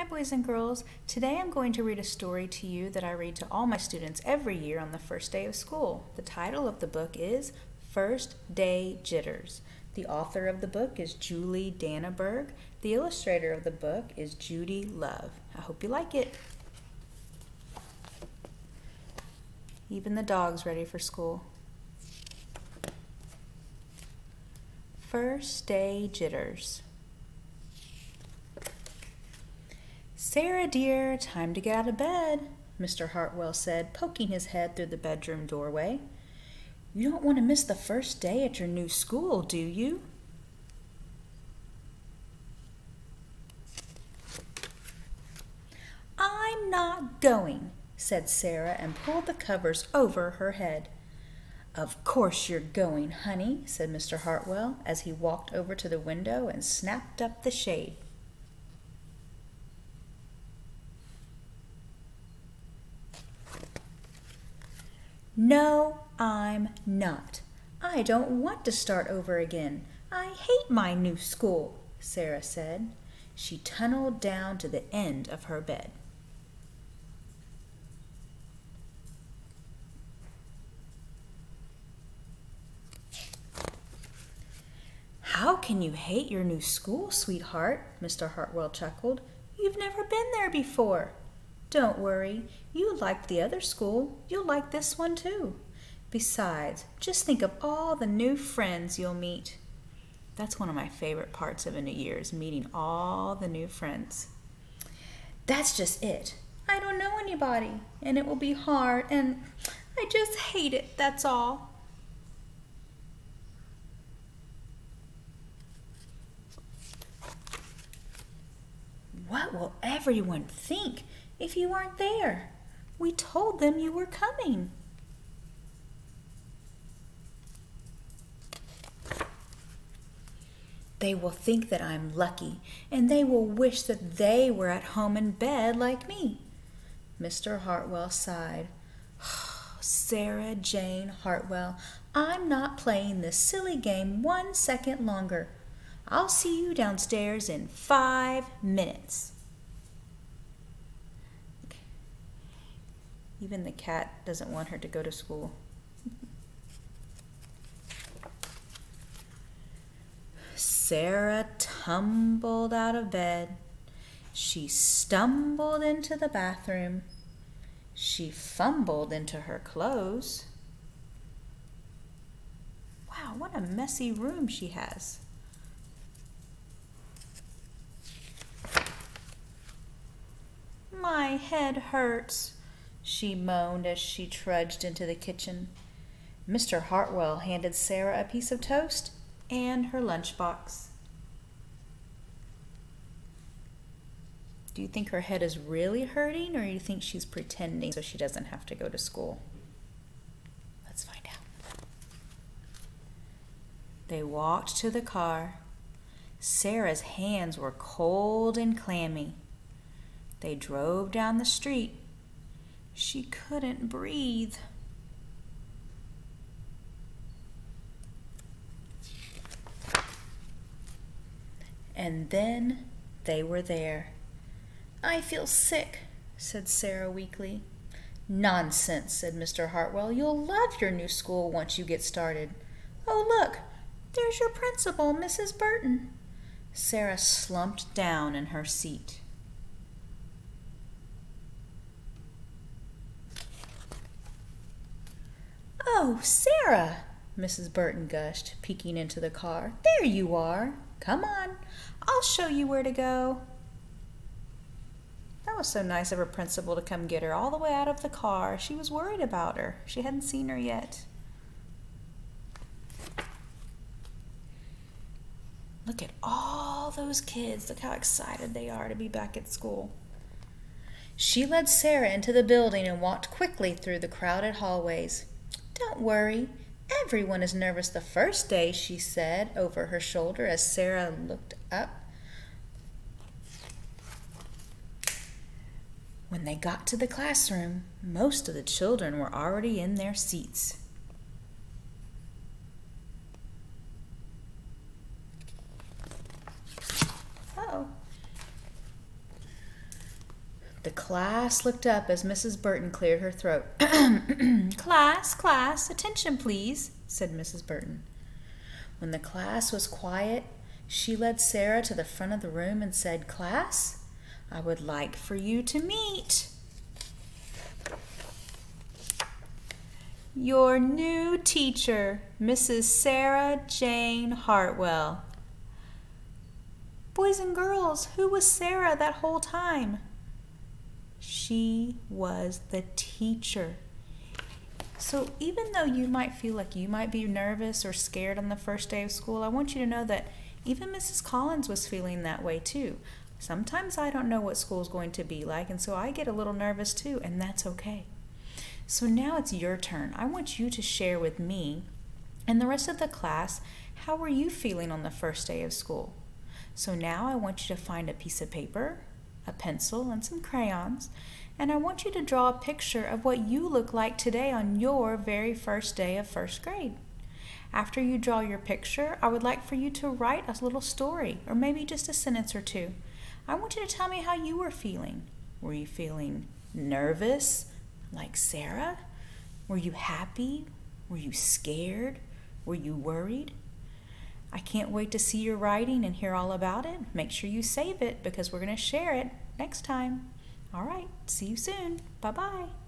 Hi, boys and girls. Today I'm going to read a story to you that I read to all my students every year on the first day of school. The title of the book is First Day Jitters. The author of the book is Julie Danneberg. The illustrator of the book is Judy Love. I hope you like it. Even the dog's ready for school. First Day Jitters. Sarah, dear, time to get out of bed, Mr. Hartwell said, poking his head through the bedroom doorway. You don't want to miss the first day at your new school, do you? I'm not going, said Sarah and pulled the covers over her head. Of course you're going, honey, said Mr. Hartwell as he walked over to the window and snapped up the shade. No, I'm not. I don't want to start over again. I hate my new school, Sarah said. She tunneled down to the end of her bed. How can you hate your new school, sweetheart? Mr. Hartwell chuckled. You've never been there before. Don't worry, you liked the other school. You'll like this one too. Besides, just think of all the new friends you'll meet. That's one of my favorite parts of a new year is meeting all the new friends. That's just it. I don't know anybody, and it will be hard, and I just hate it, that's all. What will everyone think? If you weren't there? We told them you were coming. They will think that I'm lucky, and they will wish that they were at home in bed like me. Mr. Hartwell sighed. Sarah Jane Hartwell, I'm not playing this silly game one second longer. I'll see you downstairs in five minutes. Even the cat doesn't want her to go to school. Sarah tumbled out of bed. She stumbled into the bathroom. She fumbled into her clothes. Wow, what a messy room she has. My head hurts she moaned as she trudged into the kitchen. Mr. Hartwell handed Sarah a piece of toast and her lunchbox. Do you think her head is really hurting, or do you think she's pretending so she doesn't have to go to school? Let's find out. They walked to the car. Sarah's hands were cold and clammy. They drove down the street she couldn't breathe. And then they were there. I feel sick, said Sarah weakly. Nonsense, said Mr. Hartwell. You'll love your new school once you get started. Oh, look, there's your principal, Mrs. Burton. Sarah slumped down in her seat. Oh, Sarah, Mrs. Burton gushed, peeking into the car. There you are. Come on, I'll show you where to go. That was so nice of her principal to come get her all the way out of the car. She was worried about her. She hadn't seen her yet. Look at all those kids. Look how excited they are to be back at school. She led Sarah into the building and walked quickly through the crowded hallways. Don't worry. Everyone is nervous the first day, she said over her shoulder as Sarah looked up. When they got to the classroom, most of the children were already in their seats. Oh. The class looked up as Mrs. Burton cleared her throat. class, class, attention, please, said Mrs. Burton. When the class was quiet, she led Sarah to the front of the room and said, Class, I would like for you to meet your new teacher, Mrs. Sarah Jane Hartwell. Boys and girls, who was Sarah that whole time? She was the teacher. So, even though you might feel like you might be nervous or scared on the first day of school, I want you to know that even Mrs. Collins was feeling that way too. Sometimes I don't know what school's going to be like, and so I get a little nervous too, and that's okay. So now it's your turn. I want you to share with me and the rest of the class how were you feeling on the first day of school? So now I want you to find a piece of paper, a pencil, and some crayons, and I want you to draw a picture of what you look like today on your very first day of first grade. After you draw your picture, I would like for you to write a little story or maybe just a sentence or two. I want you to tell me how you were feeling. Were you feeling nervous, like Sarah? Were you happy? Were you scared? Were you worried? I can't wait to see your writing and hear all about it. Make sure you save it because we're going to share it next time. All right, see you soon. Bye bye.